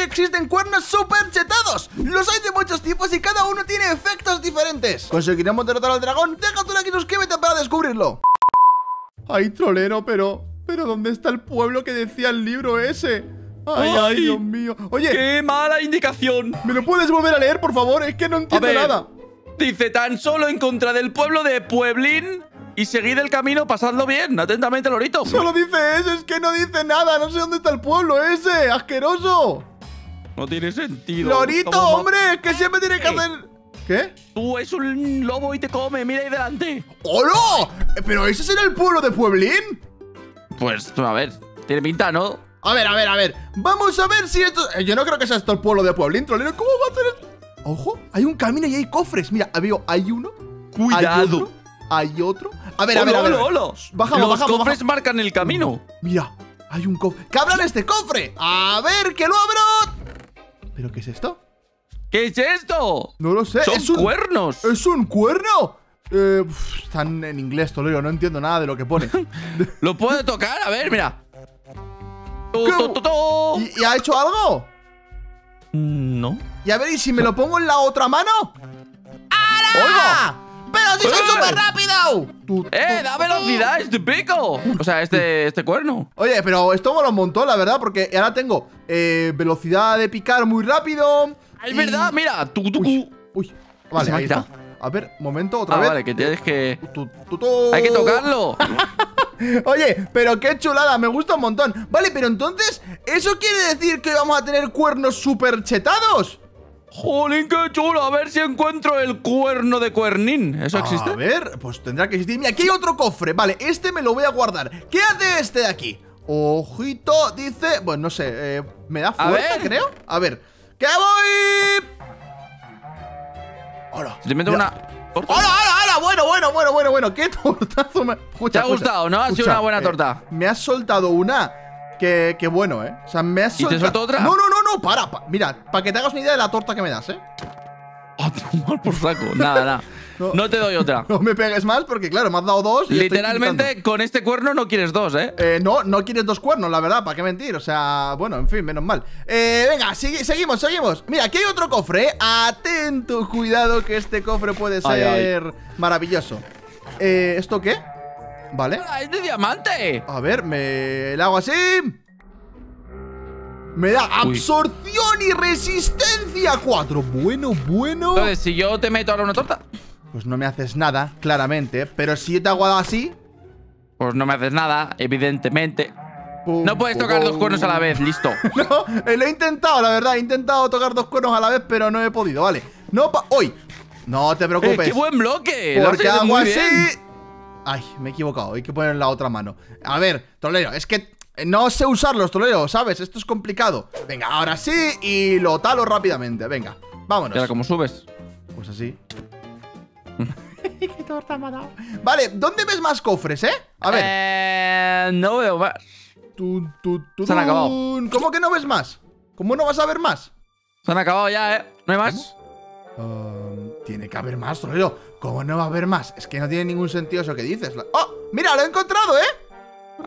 hoy existen cuernos super chetados. Los hay de muchos tipos y cada uno tiene efectos diferentes. ¿Conseguiremos derrotar al dragón? Deja tu like y suscríbete para descubrirlo. Ay, trolero, pero... Pero ¿dónde está el pueblo que decía el libro ese? Ay, ay, Ay. Dios mío. Oye, ¡Qué mala indicación! ¿me lo puedes volver a leer, por favor? Es que no entiendo ver. nada. Dice tan solo en contra del pueblo de Pueblín y seguid el camino, pasadlo bien. Atentamente, Lorito. Solo dice eso, es que no dice nada. No sé dónde está el pueblo ese. ¡Asqueroso! No tiene sentido. ¡Lorito, ¿Cómo va- hombre! Que siempre tiene que Eh. hacer... ¿Qué? Tú es un lobo y te come. Mira ahí delante. ¡Hola! Eh, ¿Pero ese será el pueblo de Pueblín? Pues, a ver, tiene pinta, ¿no? A ver, a ver, a ver. Vamos a ver si esto... eh, yo no creo que sea esto el pueblo de Pueblín, trolero. ¿Cómo va a hacer esto? Ojo, hay un camino y hay cofres. Mira, veo, hay uno. Hay Cuidado. otro. Hay otro. A ver, a ver, a ver. Hola, hola. Bajamos, Los bajamos, cofres bajamos. marcan el camino. Mira, hay un cofre. ¡Que abran este cofre! A ver, que lo abro. ¿Pero qué es esto? ¿Qué es esto? No lo sé. Son es un... cuernos. ¿Es un cuerno? Eh, uf, están en inglés, Tolero, no entiendo nada de lo que pone. ¿Lo puedo tocar? A ver, mira. ¿Y, y ha hecho algo? No. Y a ver, ¿y si me lo pongo en la otra mano? ¡Ara! ¡Oiga! ¡Pero si soy ¡Eh! súper rápido! ¡Eh, da velocidad! ¡Este pico! O sea, este, este cuerno. Oye, pero esto me lo montó, la verdad, porque ahora tengo eh, velocidad de picar muy rápido. Es y- verdad, mira. Tu, tu, Uy. Vale, ¿Se me ha ahí está. A ver, momento, otra Ah, vez. vale, que tienes que. Tu, tu, tu. Hay que tocarlo. Oye, pero qué chulada, me gusta un montón. Vale, pero entonces, ¿eso quiere decir que vamos a tener cuernos super chetados? Jolín, qué chulo. A ver si encuentro el cuerno de cuernín. ¿Eso existe? A ver, pues tendrá que existir. Mira, aquí hay otro cofre. Vale, este me lo voy a guardar. ¿Qué hace este de aquí? Ojito, dice. Bueno, no sé, eh, me da fuerza, creo. A ver, ¡que voy! ¡Hola! Te meto una. ¡Hola, hola, hola! Bueno, bueno, bueno, bueno, bueno. ¿Qué tortazo me. Escucha, ¿Te ha escucha, gustado, no? Ha sido una buena eh, torta. me has soltado una. Que, que bueno, ¿eh? O sea, me has ¿Y te soltado. otra? No, no, no, no, para. pa- Mira, para que te hagas una idea de la torta que me das, ¿eh? Ah, tomar por saco. Nada, nada. No. No te doy otra. No me pegues más porque, claro, me has dado dos. y Literalmente, con este cuerno no quieres dos, ¿eh? Eh, no, no quieres dos cuernos, la verdad, ¿para qué mentir? O sea, bueno, en fin, menos mal. Eh, venga, segui- seguimos, seguimos. Mira, aquí hay otro cofre, ¿eh? Atento, cuidado, que este cofre puede Ay, ser maravilloso. Eh, ¿esto qué? Vale. ¡Ah, ¡Es de diamante! A ver, me lo hago así. Me da Uy. absorción y resistencia 4. Bueno, bueno. Entonces, si yo te meto ahora una torta, Pues no me haces nada, claramente. Pero si yo te hago así. pues no me haces nada, evidentemente. pum, No puedes pum, tocar dos cuernos a la vez, listo. No, eh, lo he intentado, la verdad. He intentado tocar dos cuernos a la vez, pero no he podido. Vale. No, pa hoy. No te Eh, preocupes. ¡Qué buen bloque! Porque hago así. bien. Ay, me he equivocado. Hay que poner la otra mano. A ver, Tolero, es que no sé usarlos, Tolero, ¿sabes? Esto es complicado. Venga, ahora sí y lo talo rápidamente. Venga, vámonos. ¿Y ahora cómo subes? Pues así. ¿Qué torta me ha dado? Vale, ¿dónde ves más cofres, eh? A ver. Eh, no veo más. Tun, tun, tun, Se han acabado. ¿Cómo que no ves más? ¿Cómo no vas a ver más? Se han acabado ya, ¿eh? ¿No hay más? Um, tiene que haber más, Tolero. ¿Cómo no va a haber más? Es que no tiene ningún sentido eso que dices. ¡Oh! ¡Mira, lo he encontrado, eh!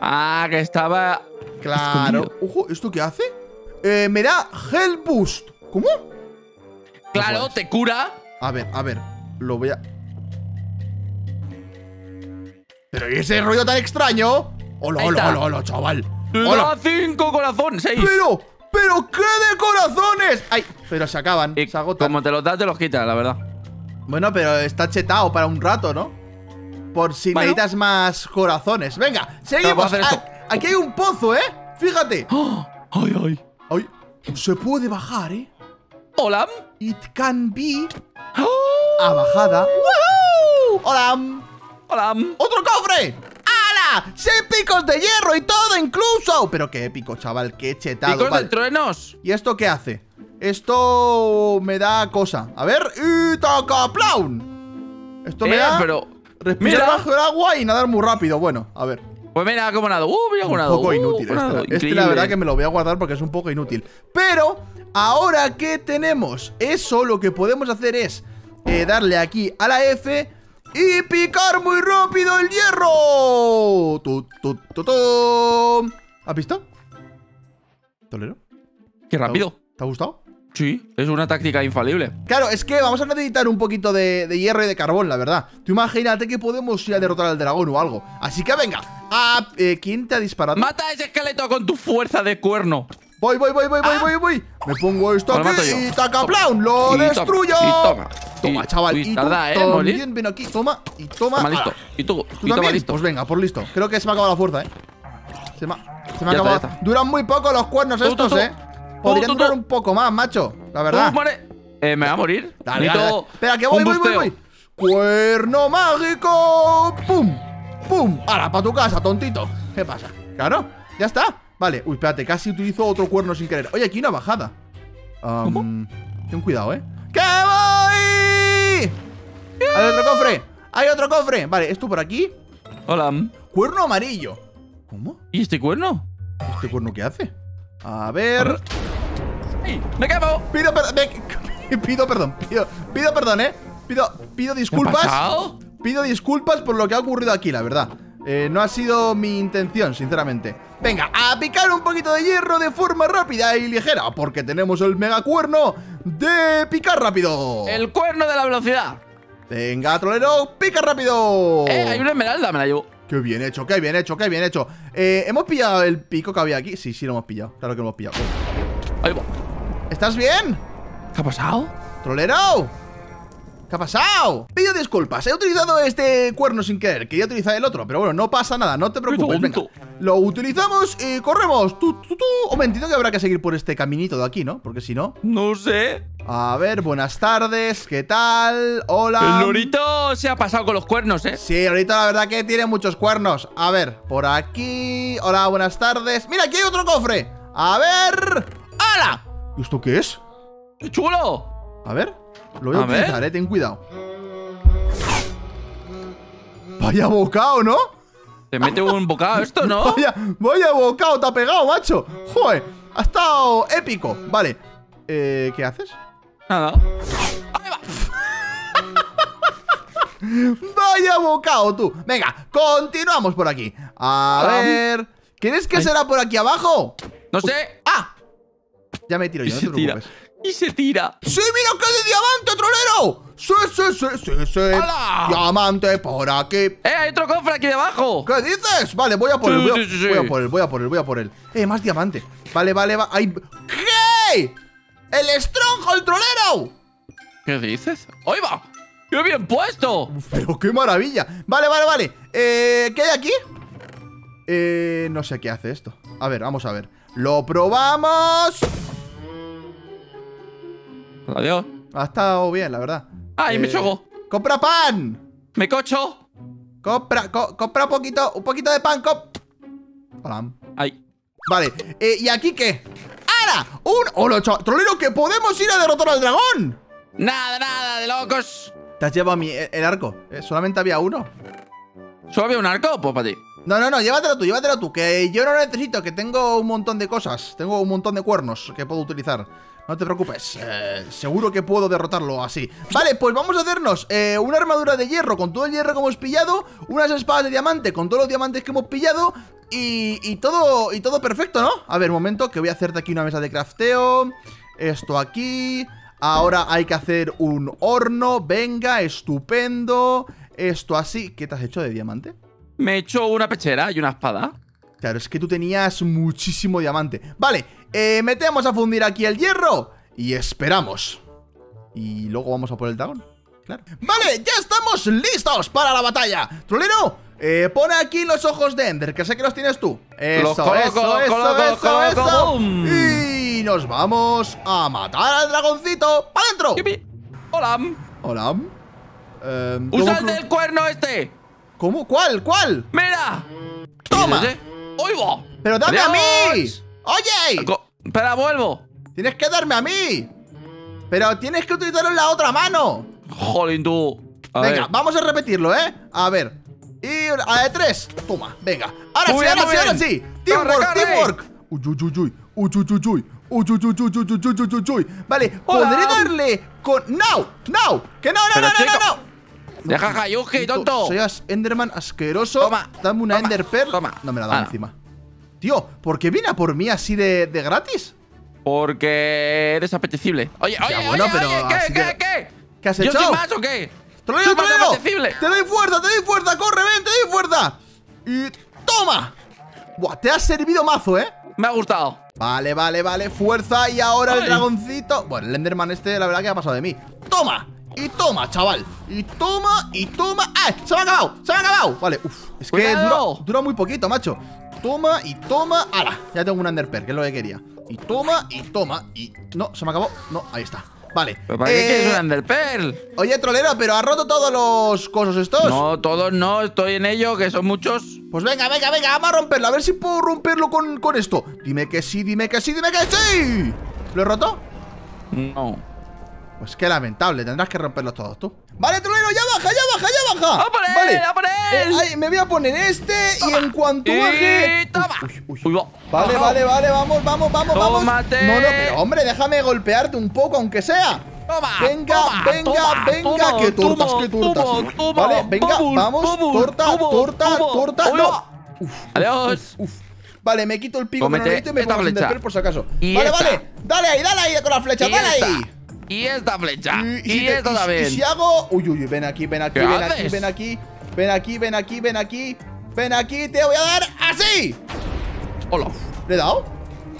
Ah, que estaba. Claro. Escondido. Ojo, ¿esto qué hace? Eh, me da Health Boost. ¿Cómo? Claro, te cura. A ver, a ver. Lo voy a. Pero ¿y ese rollo tan extraño? Hola, hola, hola, hola, chaval. ¡La Hola. cinco corazón! ¡Seis! Pero, pero qué de corazones. Ay, pero se acaban, Y se agotan. como te los das, te los quitas, la verdad. Bueno, pero está chetado para un rato, ¿no? Por si Bueno. necesitas más corazones. Venga, seguimos. esto. Ah, Aquí hay un pozo, ¿eh? Fíjate. ¡Oh! ¡Ay, ay! Ay, se puede bajar, ¿eh? ¡Hola! It can be ¡Oh! a bajada. ¡Woohoo! ¡Hola! ¡Hola! ¡Otro cofre! ¡Hala! ¡Seis picos de hierro y todo incluso! Pero qué épico, chaval, qué chetado. ¡Picos Vale. de truenos! ¿Y esto qué hace? Esto me da cosa. A ver, y Tocaplaun. Esto me Eh, da pero. Respirar mira. bajo el agua y nadar muy rápido. Bueno, a ver. Pues mira cómo nado. ¡Uh, mira cómo Un nado! poco ¡Uh, inútil este. Este la verdad que me lo voy a guardar porque es un poco inútil. Pero ahora que tenemos eso, lo que podemos hacer es eh, darle aquí a la F y picar muy rápido el hierro. Tu, tu, tu, tu. ¿Has visto? ¿Tolero? ¡Qué rápido! ¿Te ha gustado? Sí, es una táctica infalible. Claro, es que vamos a necesitar un poquito de, de hierro y de carbón, la verdad. Tú imagínate que podemos ir a derrotar al dragón o algo. Así que venga. Ah, eh, ¿Quién te ha disparado? ¡Mata a ese esqueleto con tu fuerza de cuerno! Voy, voy, voy, voy, voy, Ah. voy, voy. Me pongo esto mato aquí y taca Toma. plan, lo Y toma, destruyo. y toma. Toma, chaval. y Y tú tarda, ¿eh, también ven aquí, toma y toma. Toma listo. Y tú, ¿Tú y toma listo. Pues venga, por listo. Creo que se me ha acabado la fuerza, ¿eh? Se me ha, se me ha acabado. está. Duran muy poco los cuernos Tú, tú, estos, tú. ¿eh? Podrían tú, tú. durar un poco más, macho. La verdad. Eh, ¿Me va a morir? Dale, dale. Espera, que voy, voy, voy, voy. Cuerno mágico. ¡Pum! ¡Pum! ¡Hala, para tu casa, tontito! ¿Qué pasa? Claro, ya está. Vale, uy, espérate, casi utilizo otro cuerno sin querer. Oye, aquí una bajada. Um, Ten cuidado, ¿eh? ¡Que voy! Hay otro cofre. Hay otro cofre. Vale, esto por aquí. Hola. Cuerno amarillo. ¿Cómo? ¿Y este cuerno? ¿Este cuerno qué hace? A ver. ¡Ay! ¡Me quemo! Pido perdón. Pido perdón. Pido, pido perdón, ¿eh? Pido, pido ¿Qué ha disculpas. Pido disculpas por lo que ha ocurrido aquí, la verdad. Eh, no ha sido mi intención, sinceramente. Venga, a picar un poquito de hierro de forma rápida y ligera, porque tenemos el mega cuerno de picar rápido. El cuerno de la velocidad. Venga, trolero, pica rápido. Eh, hay una esmeralda, me la llevo. Qué bien hecho, qué bien hecho, qué bien hecho. Eh, ¿Hemos pillado el pico que había aquí? Sí, sí, lo hemos pillado. Claro que lo hemos pillado. Ahí va. ¿Estás bien? ¿Qué ha pasado? ¡Trolero! ¿Qué ha pasado? Pido disculpas, he utilizado este cuerno sin querer. Quería utilizar el otro, pero bueno, no pasa nada, no te preocupes. Venga, lo utilizamos y corremos. Tú, tú, que habrá que seguir por este caminito de aquí, ¿no? Porque si no. No sé. A ver, buenas tardes, ¿qué tal? Hola. El lorito se ha pasado con los cuernos, ¿eh? Sí, ahorita la verdad que tiene muchos cuernos. A ver, por aquí. Hola, buenas tardes. Mira, aquí hay otro cofre. A ver. ¡Hala! ¿Y esto qué es? ¡Qué chulo! A ver, lo voy a, A ver. utilizar, eh, ten cuidado. Vaya bocado, ¿no? Te mete un bocado esto, ¿no? Vaya, vaya bocado, te ha pegado, macho. Joder, ha estado épico. Vale, eh, ¿qué haces? Nada. Ahí va. Vaya bocado, tú. Venga, continuamos por aquí. A ver. ¿Quieres que Ay. será por aquí abajo? No sé. Ya me tiro yo, no te preocupes. Y se tira. ¡Sí, mira que de diamante, trolero! ¡Sí, sí, sí, sí, sí! ¡Hala! ¡Diamante por aquí! ¡Eh! Hay otro cofre aquí debajo. ¿Qué dices? Vale, voy a por él, voy a, sí, sí, sí. voy a por él, voy a por él, voy a por él. Eh, más diamante. Vale, vale, va. Ay, ¿Qué? ¡El Stronghold trolero! ¿Qué dices? ¡Ahí va! ¡Qué bien puesto! Pero qué maravilla. Vale, vale, vale. Eh, ¿qué hay aquí? Eh, no sé qué hace esto. A ver, vamos a ver. Lo probamos. Adiós. Ha estado bien, la verdad. ¡Ay, me Eh, choco! ¡Compra pan! ¡Me cocho! Compra, co- compra un poquito, un poquito de pan. cop- Hola. ¡Ay! Vale, eh, ¿y aquí qué? ¡Ahora! ¡Un... ¡Hola! ¡Trolero, que podemos ir a derrotar al dragón! ¡Nada, nada de locos! Te has llevado mi, el arco. Eh, solamente había uno. ¿Solo había un arco? Pues para ti. No, no, no, llévatelo tú, llévatelo tú. Que yo no necesito, que tengo un montón de cosas. Tengo un montón de cuernos que puedo utilizar. No te preocupes. eh, seguro que puedo derrotarlo así. Vale, pues vamos a hacernos eh, una armadura de hierro con todo el hierro que hemos pillado. Unas espadas de diamante con todos los diamantes que hemos pillado. Y, y todo, y todo perfecto, ¿no? A ver, un momento, que voy a hacerte aquí una mesa de crafteo. Esto aquí. Ahora hay que hacer un horno. Venga, estupendo. Esto así. ¿Qué te has hecho de diamante? Me he hecho una pechera y una espada. Claro, es que tú tenías muchísimo diamante. Vale, eh, metemos a fundir aquí el hierro y esperamos. Y luego vamos a por el dragón. Claro. Vale, ya estamos listos para la batalla. Trolero, eh, pone aquí los ojos de Ender, que sé que los tienes tú. Eso, Los coloco, eso, eso, coloco, eso, eso. Y nos vamos a matar al dragoncito. ¡Para adentro! Yupi. ¡Hola! Hola. Eh, ¿cómo ¡Usa el del cuerno este! ¿Cómo? ¿Cuál? ¿Cuál? ¡Mira! Toma. ¿Y ese? ¡Ahí va! ¡Pero dame a mí! ¡Oye! Co- Espera, vuelvo. Tienes que darme a mí. Pero tienes que utilizarlo en la otra mano. Jolín, tú. Venga, vamos a repetirlo, ¿eh? A ver. Y a de tres. Toma, venga. Ahora sí, ahora sí, ahora sí. Teamwork, teamwork. Uy, uy, uy, uy. Uy, uy, uy, uy. Uy, uy, uy, uy, uy, Vale, Hola. podré darle con. ¡No! ¡No! ¡Que no, no, no, no, no! ¡Deja Hayuki, tonto! Seas Enderman asqueroso. Toma, Dame una Ender Pearl. Toma. No me la dan encima. Tío, ¿por qué viene a por mí así de, de gratis? Porque eres apetecible. Oye, Ya, oye, bueno, oye, pero oye, ¿qué, qué, qué? ¿Qué has ¿Yo hecho? soy más o qué? ¡Trolero, ¿Soy más trolero! apetecible? ¡Te doy fuerza, te doy fuerza! ¡Corre, ven, te doy fuerza! ¡Y toma! Buah, te has servido mazo, ¿eh? Me ha gustado. Vale, vale, vale, fuerza Y ahora el dragoncito Bueno, el Enderman este, la verdad que ha pasado de mí ¡Toma! Y toma, chaval Y toma, y toma ¡Ah! ¡Se me ha acabado! ¡Se me ha acabado! Vale, uff Es que dura, dura muy poquito, macho Toma y toma ¡Hala! Ya tengo un Enderpearl, que es lo que quería Y toma y toma Y... No, se me acabó No, ahí está Vale ¿Pero para qué Eh, quieres un Enderpearl? Oye, trolero, pero has roto todos los cosos estos No, todos no, estoy en ello, que son muchos. Pues venga, venga, venga, vamos a romperlo A ver si puedo romperlo con, con esto Dime que sí, dime que sí, dime que sí ¿Lo he roto? No. Pues qué lamentable, tendrás que romperlos todos tú. Vale, trolero, ya baja, ya baja, ya baja. ¡A por él, Vale. a por él! Eh, ahí, me voy a poner este y en cuanto baje. toma. Uy, uy, uy. Uy, va. Vale, vale, vale, vamos, vamos, vamos, vamos. No, no, pero hombre, déjame golpearte un poco, aunque sea. Toma, Venga, toma, venga, toma, venga, toma, qué tortas, qué tortas. vale, venga, bubble, vamos, bubble, torta, bubble, torta, torta. No. Uf, Adiós. Uf, uf. Vale, me quito el pico que necesito y me pongo el flecha. Por si acaso. Y vale, esta. vale. Dale ahí, dale ahí con la flecha, Y dale esta. ahí. Y esta flecha. Y, esta y- también. y si hago. Uy, uy, uy, ven aquí, ven aquí, ¿Qué ven aquí, ven aquí. Ven aquí, ven aquí, ven aquí. Ven aquí, te voy a dar así. Hola. ¿Le he dado?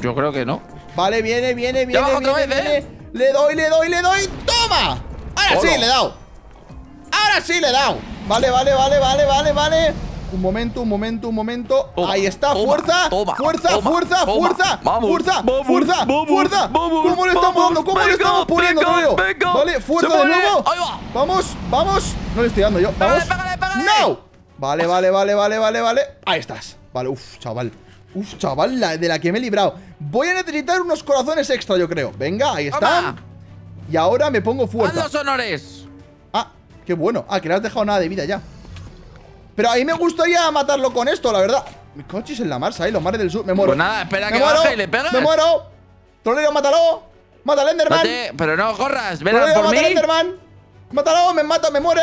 Yo creo que no. Vale, viene, viene, viene, baja otra viene, vez, viene. ¿eh? Le doy, le doy, le doy. ¡Toma! Ahora sí, le he dado. Ahora sí le he dado. Vale, vale, vale, vale, vale, vale. Un momento, un momento, un momento. Toma, Ahí está, toma, fuerza, toma, fuerza, fuerza, fuerza, Vamos, fuerza, vamos, fuerza, vamos, fuerza. ¿Cómo le estamos dando? ¿Cómo le venga, estamos poniendo, venga, venga. Vale, fuerza de nuevo. Va. Vamos, vamos. No le estoy dando yo. Vamos. Pégale, pégale, pégale. ¡No! Vale, vale, vale, vale, vale, vale. Ahí estás. Vale, uff, chaval. Uf, chaval, la, de la que me he librado. Voy a necesitar unos corazones extra, yo creo. Venga, ahí está. Y ahora me pongo Haz fuerza. los honores. Ah, qué bueno. Ah, que no has dejado nada de vida ya. Pero a mí me gustaría matarlo con esto, la verdad. Mi coche es en la marsa, ahí, los mares del sur. Me muero. Pues nada, espera me que muero, baje y le pegas. Me muero. Trolero, mátalo. Mata al Enderman. Pero no corras. Ven a Trolero, por mata mí. Enderman. Mátalo, me mata, me muere.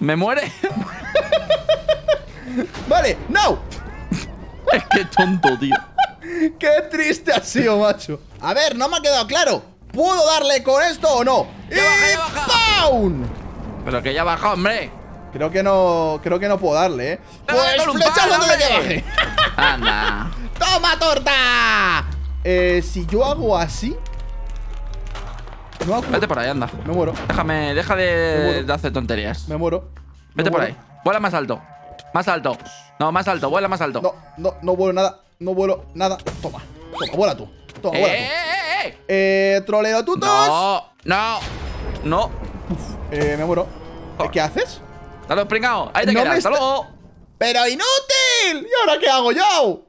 Me muere. Vale, no. Qué tonto, tío. Qué triste ha sido, macho. A ver, no me ha quedado claro. ¿Puedo darle con esto o no? Ya baja, ¡Y ya baja. Pero que ya baja, hombre. Creo que no. Creo que no puedo darle, ¿eh? Pues con un flechazo palo, antes de que hombre. baje. Anda. ¡Toma, torta! Eh, si yo hago así. No hago. Vete por ahí, anda. Me muero. Déjame, deja de, hacer tonterías. Me muero. Me Vete por muero. ahí. Vuela más alto. Más alto. No, más alto. Vuela más alto. No, no, no vuelo nada. No vuelo nada. Toma. Toma, vuela tú. Toma, ¡Eh, vuela tú. eh, eh, eh! Eh, troleo tutos. No, no, no. Eh, me muero. Eh, ¿Qué haces? Dale, pringao. Ahí te No quedas. Hasta luego. ¡Pero inútil! ¿Y ahora qué hago yo?